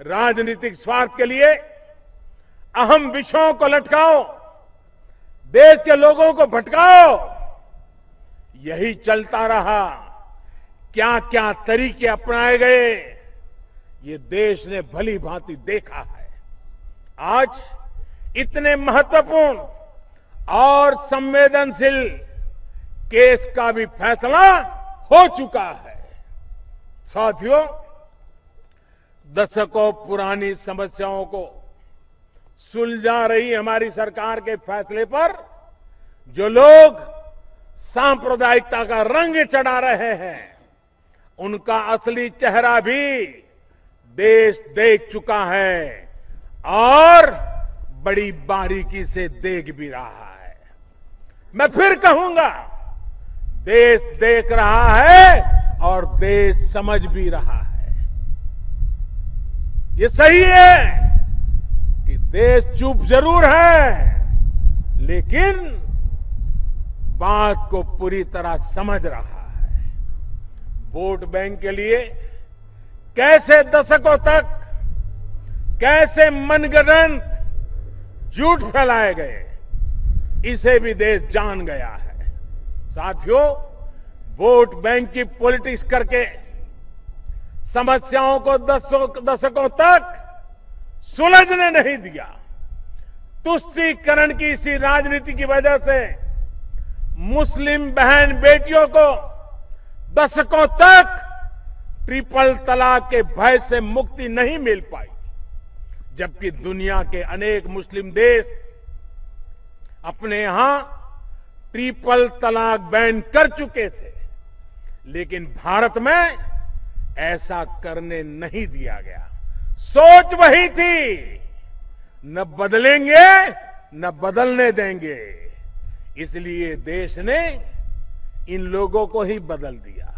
राजनीतिक स्वार्थ के लिए अहम विषयों को लटकाओ, देश के लोगों को भटकाओ। यही चलता रहा। क्या क्या तरीके अपनाए गए, ये देश ने भली भांति देखा है। आज इतने महत्वपूर्ण और संवेदनशील केस का भी फैसला हो चुका है। साथियों दशकों पुरानी समस्याओं को सुलझा रही हमारी सरकार के फैसले पर जो लोग सांप्रदायिकता का रंग चढ़ा रहे हैं, उनका असली चेहरा भी देश देख चुका है और बड़ी बारीकी से देख भी रहा है। मैं फिर कहूँगा, देश देख रहा है और देश समझ भी रहा है ये सही है कि देश चुप ज़रूर है, लेकिन बात को पूरी तरह समझ रहा है। वोट बैंक के लिए कैसे दशकों तक, कैसे मनगणंत झूठ फैलाए गए, इसे भी देश जान गया है। साथियों, वोट बैंक की पॉलिटिक्स करके समस्याओं को दशकों तक सुलझने नहीं दिया। तुष्टीकरण की इसी राजनीति की वजह से मुस्लिम बहन बेटियों को दशकों तक ट्रिपल तलाक के भय से मुक्ति नहीं मिल पाई, जबकि दुनिया के अनेक मुस्लिम देश अपने यहाँ ट्रिपल तलाक बैन कर चुके थे। लेकिन भारत में ऐसा करने नहीं दिया गया। सोच वही थी। न बदलेंगे, न बदलने देंगे। इसलिए देश ने इन लोगों को ही बदल दिया।